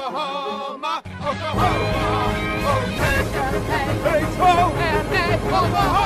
Oklahoma, Oklahoma. الله